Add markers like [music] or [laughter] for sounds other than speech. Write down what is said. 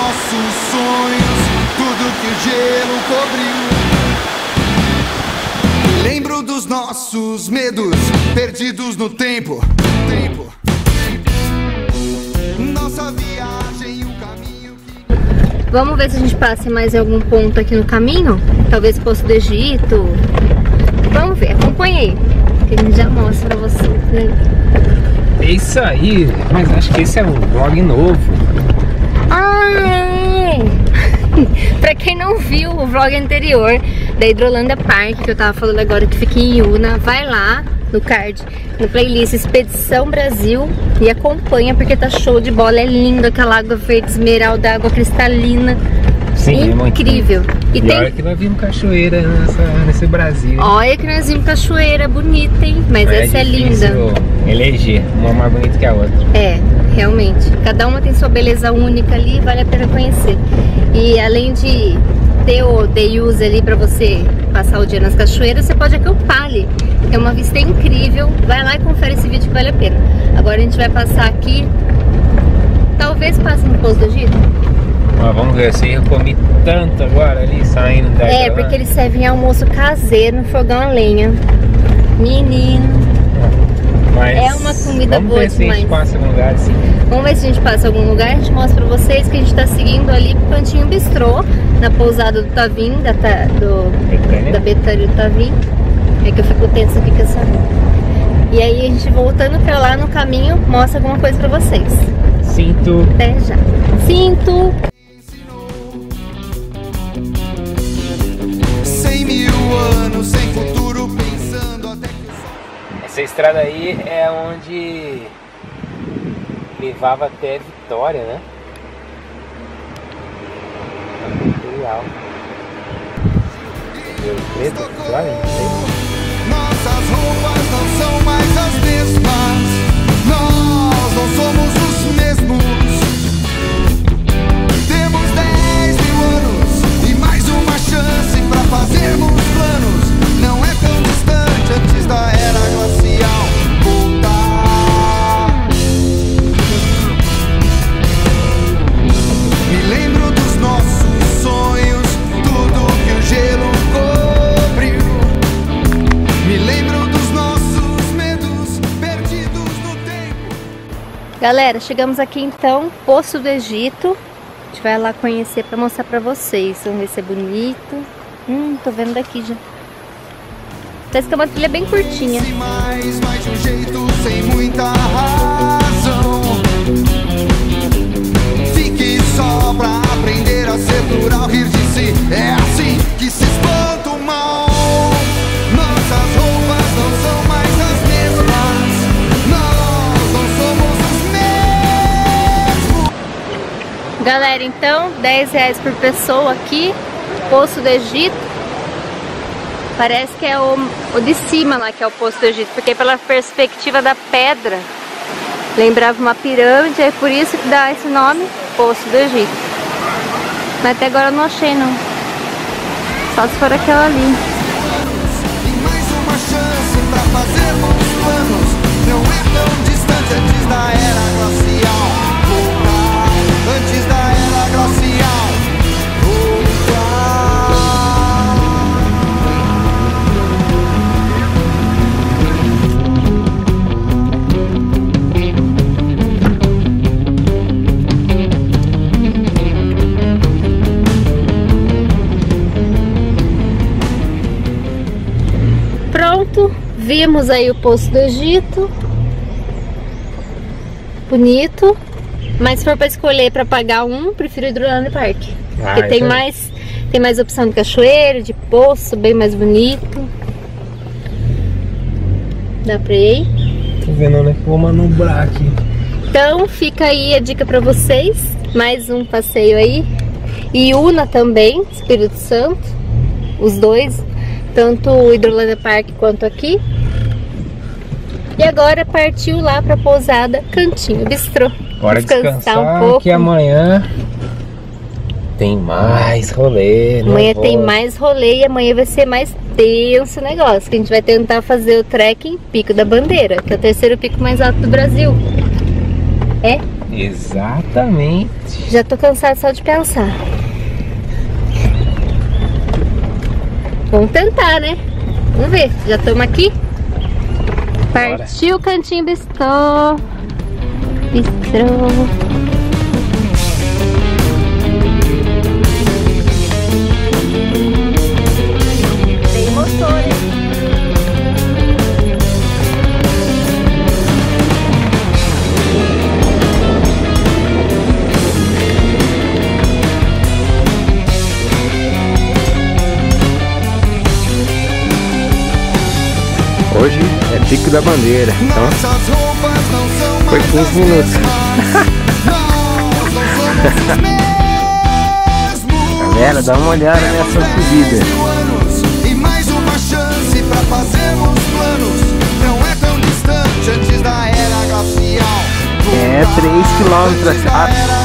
nossos sonhos, tudo que o gelo cobriu. Lembro dos nossos medos, perdidos no tempo. Tempo. Nossa viagem, o caminho que. Vamos ver se a gente passa em mais algum ponto aqui no caminho. Talvez Poço do Egito. Vamos ver, acompanha aí. Que a gente já mostra pra vocês, né? É isso aí, mas acho que esse é um vlog novo. É! [laughs] pra quem não viu o vlog anterior da Hidrolândia Park, que eu tava falando agora que fica em Iuna, vai lá no card, no playlist Expedição Brasil e acompanha porque tá show de bola, é lindo aquela água verde esmeralda, água cristalina. Sim, é incrível. E E tem olha que nós vimos cachoeira nessa, nesse Brasil. Olha que nós vimos cachoeira bonita, hein? Mas essa é linda. Eleger, uma mais bonita que a outra. É, realmente. Cada uma tem sua beleza única ali e vale a pena conhecer. E além de ter o day use ali pra você passar o dia nas cachoeiras, você pode acampar ali. É uma vista incrível. Vai lá e confere esse vídeo que vale a pena. Agora a gente vai passar aqui. Talvez passe no Pouso do Egito. Mas vamos ver assim, eu comi tanto agora ali saindo da É, porque eles servem almoço caseiro no fogão a lenha. Menino. Mas é uma comida vamos boa ver se a gente demais. passa em um lugar assim. Vamos ver se a gente passa em algum lugar, a gente mostra pra vocês que a gente tá seguindo ali pro Cantinho Bistrô, na pousada do Tavim, da, Ta- do, Betânia. da Betânia do Tavim. É que eu fico tensa aqui com essa. E aí a gente voltando pra lá no caminho, mostra alguma coisa pra vocês. Sinto Até já. Sinto! Cem mil anos Essa estrada aí é onde levava até Vitória, né? Imperial. Rio Preto, Vitória, não sei. Galera, chegamos aqui então, Poço do Egito. A gente vai lá conhecer pra mostrar pra vocês. Vamos ver se é bonito. Hum, tô vendo daqui já. Parece que é uma trilha bem curtinha. Mais, mais de um jeito sem muita razão. Galera, então, 10 reais por pessoa aqui, Poço do Egito. Parece que é o, o de cima lá que é o Poço do Egito, porque pela perspectiva da pedra lembrava uma pirâmide, é por isso que dá esse nome, Poço do Egito. Mas até agora eu não achei não. Só se for aquela ali. Vimos aí o Poço do Egito. Bonito. Mas se for pra escolher pra pagar um, prefiro Hidrolândia Park. Ah, Porque tem então- mais, tem mais opção de cachoeira, de poço, bem mais bonito. Dá pra ir? Tô vendo, né? Vou manobrar aqui. Então fica aí a dica pra vocês. Mais um passeio aí. Iuna também, Espírito Santo. Os dois. Tanto o Hidrolândia Park quanto aqui. E agora partiu lá pra pousada Cantinho Bistrô. Bora descansar, um pouco. que amanhã tem mais rolê. né? Amanhã tem mais rolê e amanhã vai ser mais tenso o negócio. Que a gente vai tentar fazer o trekking Pico da Bandeira, que é o terceiro pico mais alto do Brasil. É? Exatamente. Já tô cansado só de pensar. Vamos tentar, né? Vamos ver. Já estamos aqui. Partiu o Cantinho Bistrô. Bistrô. Hoje é pico da bandeira. Então Foi mais 15 as minutos. Galera, dá uma olhada nessa subida. Mil anos E mais uma chance pra fazermos planos Não é tão distante antes da era glacial É 3 Antes